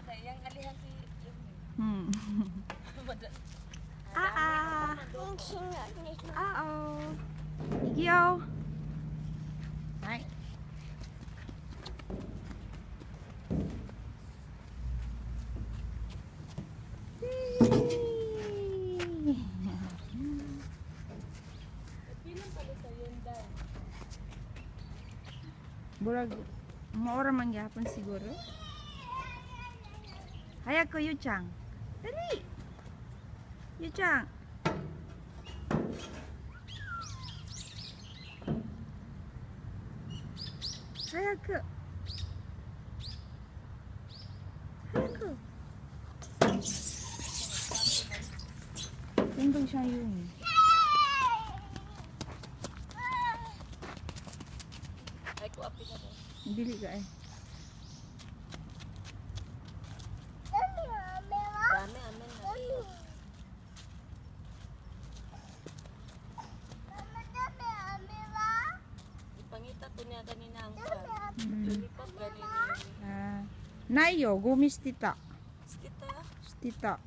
Deh yang alihan si Yumi. Hmm. Ah ah. Ah oh. Igyo. Hai. Pilang pala sa Hyundai. Burag maora man gyapon siguro. Hayako Yuchang. Dali. Yuchang. Hayako. Hayako. Tindong siya yun. Ay ko api na deh. Dili ka eh. ないよゴミ捨てた。捨てた？捨てた。